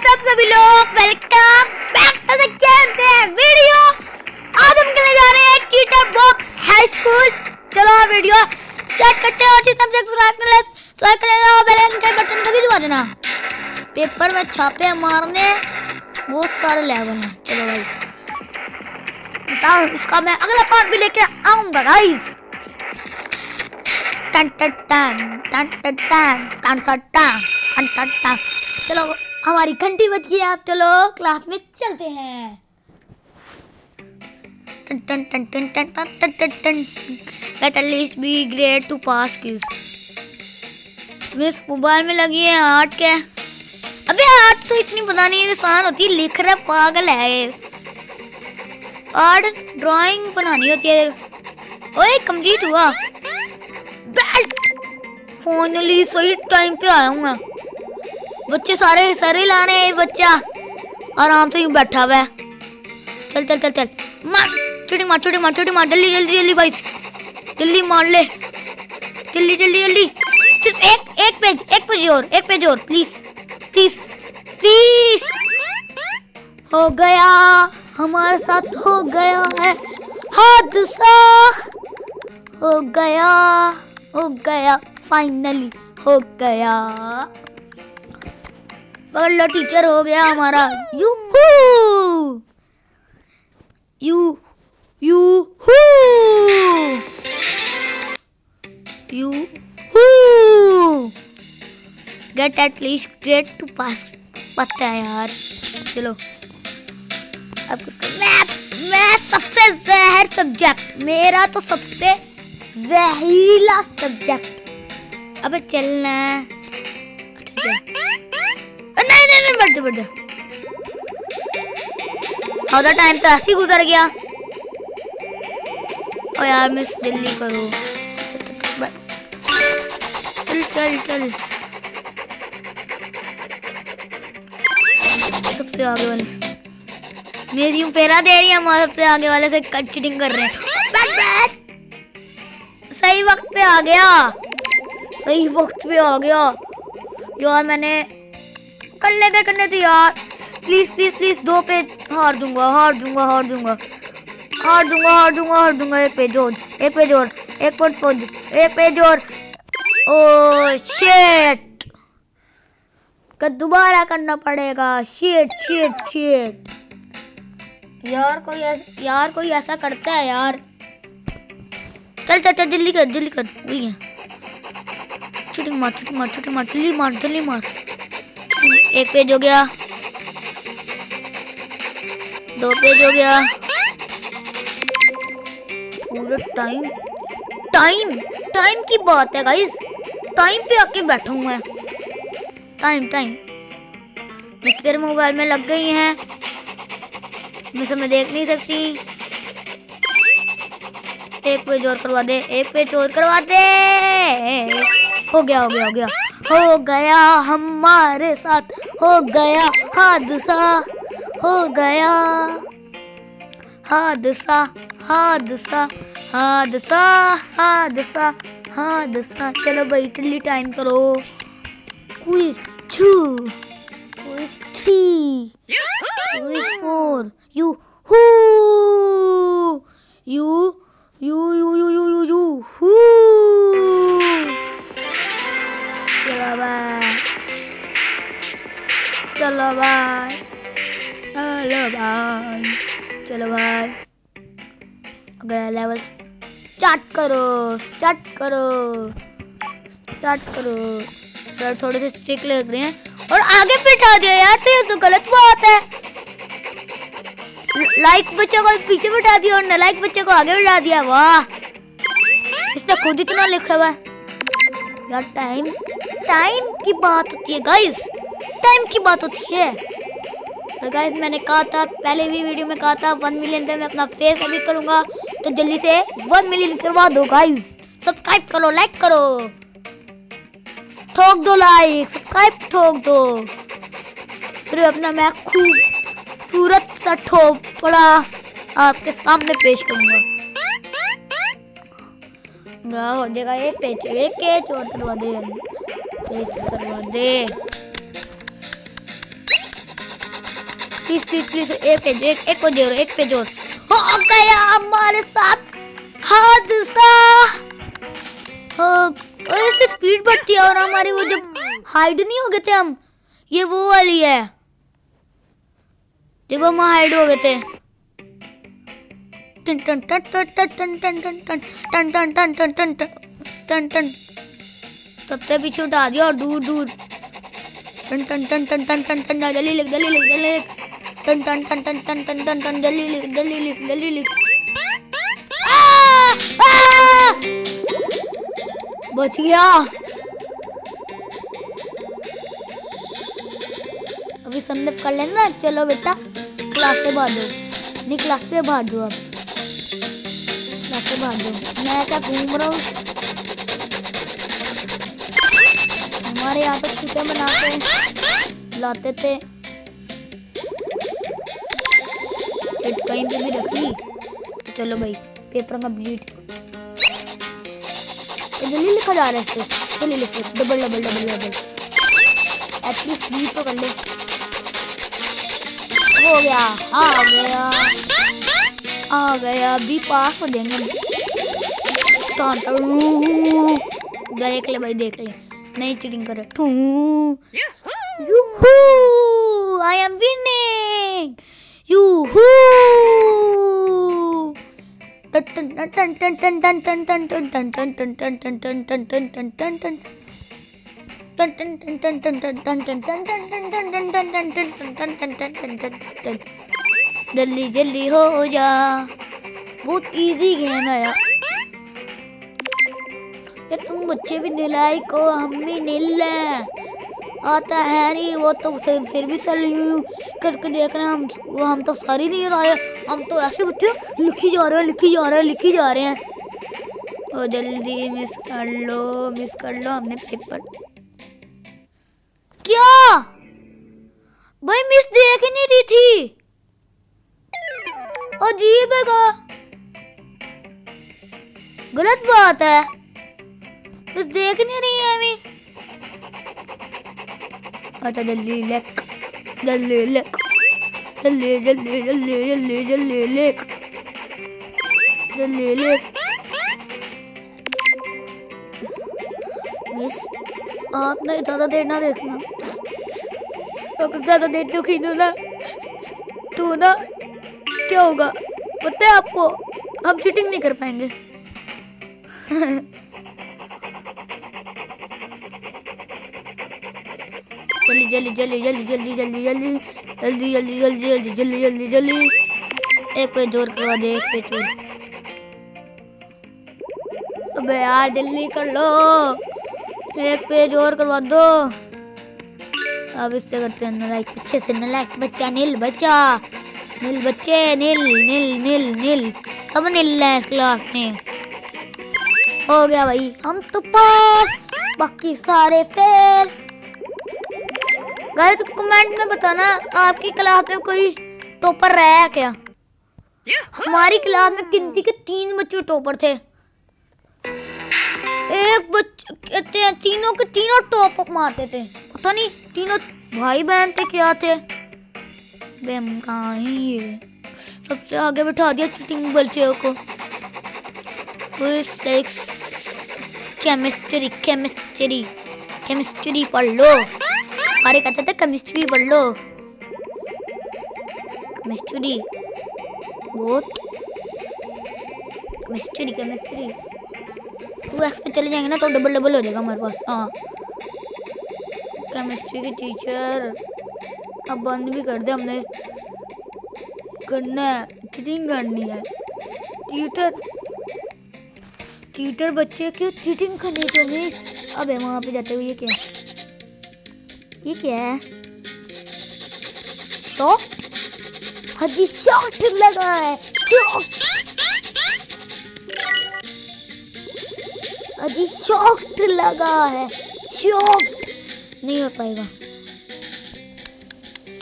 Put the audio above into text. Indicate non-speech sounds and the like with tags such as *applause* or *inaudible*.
कैसे आप सभी लोग welcome back to the game video आज हम खेलने जा रहे हैं टीचर बॉक्स हाई स्कूल चलो वीडियो स्टार्ट करते हैं और जितना सब्सक्राइब कर ले सब्सक्राइब कर लेना और बेल आइकन का बटन कभी दबा देना पेपर में छापे मारने बहुत सारे लेवल हैं चलो भाई बताओ इसका मैं अगला पार्ट भी लेके आऊँगा गाइस टन टन टन टन टन टन टन टन टन टन टन चलो हमारी घंटी बज गई, आप चलो क्लास में चलते हैं। मोबाइल में लगी है आर्ट क्या? अबे आर्ट तो इतनी बनानी आसान होती है, लिख रहा पागल है। आर्ट ड्राइंग बनानी होती है। ओए कंप्लीट हुआ। बेल्ट फाइनली सही टाइम पे आया हूँ मैं। बच्चे सारे सारे लाने हैं, बच्चा। आराम से यूँ बैठा हुआ है। चल चल चल चल। मार छोटी मार छोटी मार छोटी मार। जल्दी जल्दी जल्दी भाई। जल्दी मार ले। जल्दी जल्दी जल्दी। सिर्फ़ एक एक पेज एक पेज और, एक पेज और। Please please please. हो गया। हमारे साथ हो गया है। हादसा। हो गया हो गया। फाइनली हो गया। पकड़ लो टीचर हो गया हमारा। You you you who get at least great to pass पता है यार। चलो। अब किसका मैं मैं सबसे जहर सब्जेक्ट मेरा तो सबसे जहरीला सब्जेक्ट अबे चलना। अच्छा। नहीं बैठ बैठ आधा टाइम तो ऐसे ही गुजर गया। ओ यार मिस जल्दी करो। चल चल चल। सबसे आगे वाले। मेरी पेरा दे रही है हमारे सबसे आगे वाले से कट कर रहे हैं। सही वक्त पे आ गया। सही वक्त पे आ गया। यार, मैंने कर लेते करने थे यार प्लीज़ प्लीज़ प्लीज़ दो पे हार दूँगा हार दूँगा हार दूँगा। हार दूँगा हार दूँगा हार दूँगा। एक पेज और एक पेज और एक पेज एक पेज और ओ शेट का दोबारा करना पड़ेगा। शेट शेट शेट यार, कोई यार, कोई ऐसा करता है यार। चल चल चल जल्दी कर जल्दी कर। वही है। छोटी मार छोटी मार छोटी मार जल्दी मार जल्दी मार। एक पेज हो गया। दो पेज हो गया। पूरा टाइम टाइम टाइम की बात है गाइस टाइम पे आके बैठा हूँ मैं। टाइम टाइम मेरे मोबाइल में लग गई हैं। मैं समय देख नहीं सकती। एक पेज और करवा दे, एक पेज और करवा दे। हो गया हो गया हो गया। हो गया हमारे साथ, हो गया हादसा, हो गया हादसा हादसा हादसा हादसा हादसा। चलो भाई जल्दी टाइम करो। Quiz two quiz three quiz four you who you you you you you you who चलो बाय चलो बाय चलो बाय अगला लेवल स्टार्ट करो स्टार्ट करो स्टार्ट करो. सर, थोड़े से स्टिक लग रहे हैं। और आगे बिठा दिया यार तो ये तो गलत बात है। लाइक बच्चे को पीछे बिठा दिया और लाइक बच्चे को आगे बिठा दिया, वाह। इसने खुद इतना लिखा हुआ है। यार टाइम टाइम की बात होती है गाइस टाइम की बात होती है. गाइस मैंने कहा था, पहले भी वीडियो में कहा था वन मिलियन पे मैं अपना फेस अभी करूँगा. तो जल्दी से वन मिलियन करवा दो गाइस सब्सक्राइब करो लाइक करो. ठोक दो लाइक सब्सक्राइब ठोक दो. फिर अपना मैं खूबसूरत सा ठोपड़ा आपके सामने पेश करूँगा. हो जाएगा एक पेज एक पेज और करवा दे करवा दे प्लीज़ प्लीज़ प्लीज़ एक पे एक एक को ज़ोर एक पे ज़ोर हो गया हमारे साथ हादसा ऐसे स्पीड बढ़ती है और हमारी वो जब हाइड नहीं हो गए थे हम ये वो वाली है जब हम हाइड हो गए थे टन टन टन टन टन टन टन टन टन टन टन टन टन टन सबसे पीछे उठा दिया और दूर दूर टन टन टन टन टन टन टन जल्दी लिख जल्दी लिख जल्दी लिख टन टन टन टन टन टन टन टन जल्दी लिख जल्दी लिख जल्दी लिख बच गया अभी संदीप कर लेना चलो बेटा क्लास से भाग दो नहीं क्लास से भाग दो अब क्लास से भाग दो मैं क्या घूम रहा हूँ हमारे यहाँ पे चिकन बनाते लाते थे। कहीं पे भी रख। तो चलो भाई पेपर कंप्लीट जल्दी लिखा जा रहा है इससे जल्दी लिखो। Double double double double at least B तो कर ले। हो गया। आ गया। आ गया। बी पास हो जाएँगे। देख ले भाई, देख ले। नहीं चीटिंग करे आई एम विनिंग यूहू जल्दी जल्दी हो जा बहुत इजी गेम है यार तुम बच्चे भी निलायक को हम भी नील आता है नहीं वो तो फिर भी चल करके देख रहे हैं हम, वो हम तो सारी नहीं आ रहे। हम तो ऐसे बच्चे लिखी जा रहे हैं, लिखी जा रहे हैं, लिखी जा रहे हैं। और जल्दी मिस कर लो मिस कर लो हमने पेपर क्या? भाई मिस देख ही नहीं रही थी। अजीब है का? गलत बात है। मिस देख नहीं रही है अभी। अच्छा जल्दी लेक जल्दी लेक, जल्दी जल्दी जल्दी जल्दी जल्दी लेक जल्दी लेक। मिस आप नहीं ज़्यादा देर ना देखना। तो ज़्यादा देर तो खींचो ना तो ना, क्या होगा? पता है आपको, हम चीटिंग नहीं कर पाएँगे। *laughs* जल्दी जल्दी जल्दी जल्दी जल्दी जल्दी जल्दी जल्दी जल्दी जल्दी जल्दी जल्दी जल्दी एक पे ज़ोर करवा दे एक पे ज़ोर अबे यार जल्दी कर लो एक पे ज़ोर करवा दो अब इससे करते हैं नलाइक अच्छे से नलाइक बच्चा नील बच्चा नील बच्चे नील नील नील नील सब नील है क्लास में हो गया भाई हम तो पास बाकी सारे फेल गाइस कमेंट में बताना आपकी क्लास में कोई टॉपर रहा क्या? हमारी क्लास में गिनती के तीन बच्चे टॉपर थे। एक बच्चे तीनों के तीनों टॉप मारते थे। पता नहीं तीनों भाई बहन थे क्या थे? ये सबसे आगे बैठा दिया चीटिंग बच्चे को। केमिस्ट्री केमिस्ट्री केमिस्ट्री पढ़ लो। अरे कहते थे केमिस्ट्री पढ़ लो केमिस्ट्री बहुत केमिस्ट्री केमिस्ट्री टू एक्स पे चले जाएँगे ना तो डबल डबल हो जाएगा हमारे पास हाँ केमिस्ट्री की टीचर अब बंद भी कर दे हमने करना है चीटिंग करनी है ट्यूटर ट्यूटर बच्चे क्यों चीटिंग करनी चाहिए अबे वहाँ पे जाते हुए क्या ये क्या है। तो हजी शॉट लगा है। अजी शॉक लगा है। शॉक नहीं हो पाएगा।